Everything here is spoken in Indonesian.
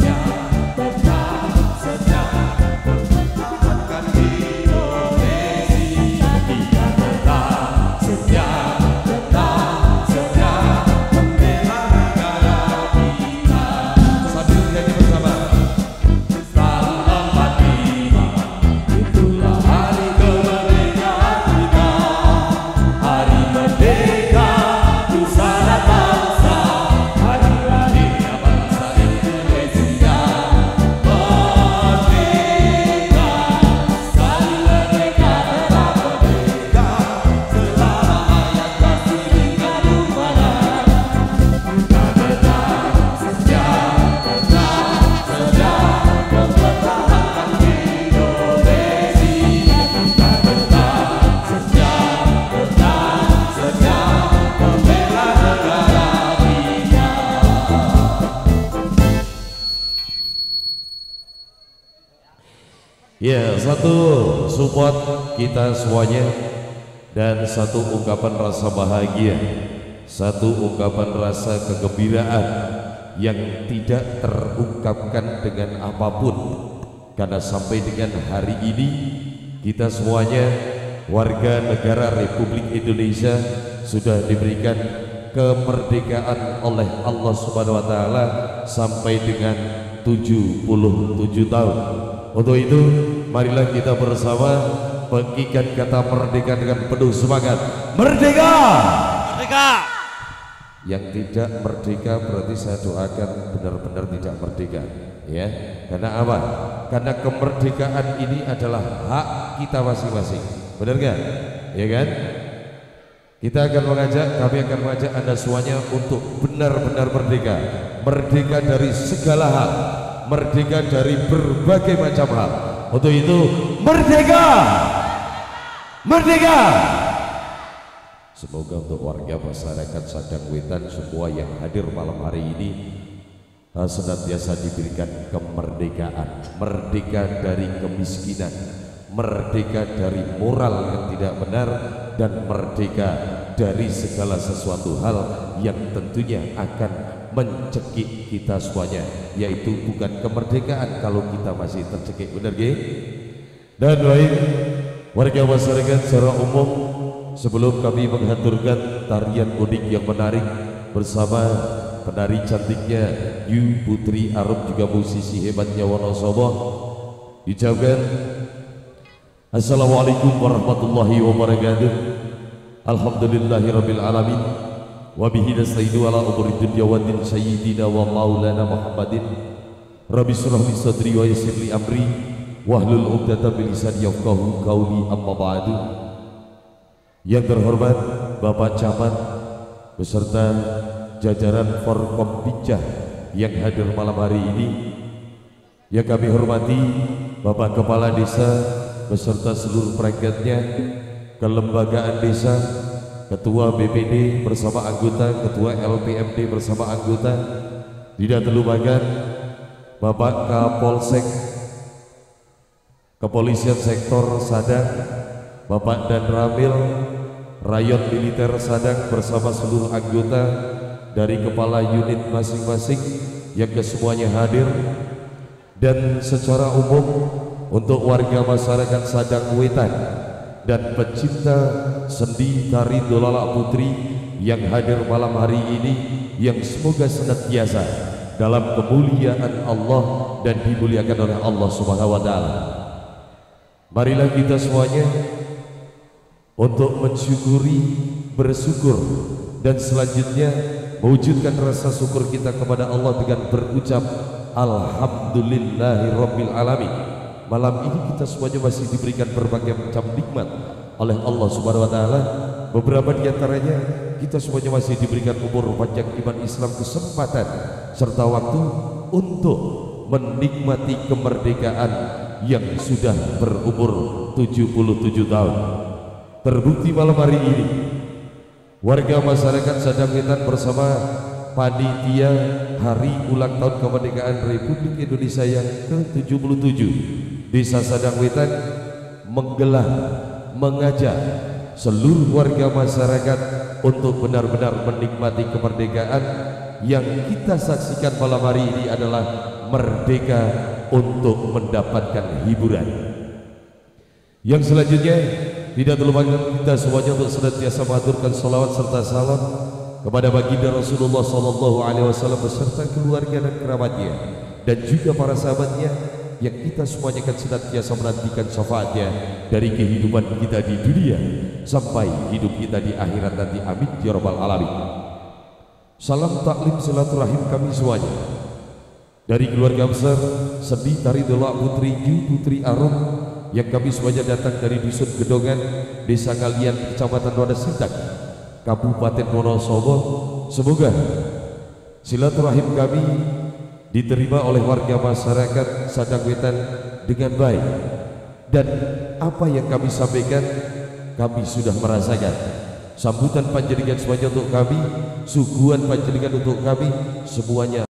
Yeah. Ya, satu support kita semuanya. Dan satu ungkapan rasa bahagia, satu ungkapan rasa kegembiraan yang tidak terungkapkan dengan apa pun. Karena sampai dengan hari ini kita semuanya warga negara Republik Indonesia sudah diberikan kemerdekaan oleh Allah Subhanahu wa taala sampai dengan 77 tahun. Untuk itu, marilah kita bersama bagikan kata merdeka dengan penuh semangat. Merdeka! Merdeka! Yang tidak merdeka berarti saya doakan benar-benar tidak merdeka. Ya, karena apa? Karena kemerdekaan ini adalah hak kita masing-masing. Benar nggak? Ya kan? Kita akan mengajak, kami akan mengajak Anda semuanya untuk benar-benar merdeka. Merdeka dari segala hal, merdeka dari berbagai macam hal. Untuk itu, merdeka! Merdeka! Semoga untuk warga masyarakat Sadang Wetan semua yang hadir malam hari ini uh, senantiasa diberikan kemerdekaan, merdeka dari kemiskinan, merdeka dari moral yang tidak benar dan merdeka dari segala sesuatu hal yang tentunya akan mencekik kita semuanya yaitu bukan kemerdekaan kalau kita masih tercekik benar gak? dan baik warga masyarakat secara umum sebelum kami menghaturkan tarian unik yang menarik bersama penari cantiknya Yu Putri Arab juga musisi hebatnya Wonosobo diucapkan Assalamualaikum warahmatullahi wabarakatuh Alhamdulillahi rabbil alamin umuri dunya wa din sayyidina wa maulana Muhammadin. Rabbi surah li sadri wa yassir li amri. Wahlul 'uqdatam min lisani yafqahu qawli. Amma ba'du. Yang terhormat Bapak Camat beserta jajaran Forkom Bijah yang hadir malam hari ini. Yang kami hormati Bapak Kepala Desa beserta seluruh perangkatnya kelembagaan desa ketua BPD bersama anggota ketua LPMD bersama anggota tidak terlupakan Bapak Kapolsek Kepolisian Sektor Sadang Bapak dan Ramil Rayon Militer Sadang bersama seluruh anggota dari kepala unit masing-masing yang kesemuanya hadir. Dan secara umum untuk warga masyarakat Sadang Wetan dan pecinta sendi tari Dolala Putri yang hadir malam hari ini yang semoga senantiasa dalam kemuliaan Allah dan dimuliakan oleh Allah Subhanahu wa taala. Marilah kita semuanya untuk mensyukuri, bersyukur dan selanjutnya mewujudkan rasa syukur kita kepada Allah dengan berucap Alhamdulillahirabbil alamin. Malam ini kita semuanya masih diberikan berbagai macam nikmat oleh Allah Subhanahu wa taala. Beberapa di antaranya kita semuanya masih diberikan umur panjang iman Islam kesempatan serta waktu untuk menikmati kemerdekaan yang sudah berumur 77 tahun. Terbukti malam hari ini warga masyarakat Sadang Wetan bersama panitia hari ulang tahun kemerdekaan Republik Indonesia yang ke-77 Desa Sadang Wetan menggelar mengajak seluruh warga masyarakat untuk benar-benar menikmati kemerdekaan yang kita saksikan malam hari ini adalah merdeka untuk mendapatkan hiburan. Yang selanjutnya tidak terlupakan kita semuanya untuk senantiasa mengaturkan salawat serta salam kepada baginda Rasulullah Wasallam beserta keluarga dan kerabatnya dan juga para sahabatnya yang kita semuanya akan senantiasa menantikan syafaatnya dari kehidupan kita di dunia sampai hidup kita di akhirat nanti. Amin. Ya rabbal alamin. Salam taklim silaturahim kami semuanya. Dari keluarga besar Sendi Tari Dola Putri Yu Putri Arum yang kami semuanya datang dari dusun Gedongan Desa Kalian Kecamatan Wanasintak Kabupaten Wonosobo. Semoga silaturahim kami diterima oleh warga masyarakat Sadang Wetan dengan baik. Dan apa yang kami sampaikan kami sudah merasakan. Sambutan panjenengan semuanya untuk kami suguhan panjenengan untuk kami semuanya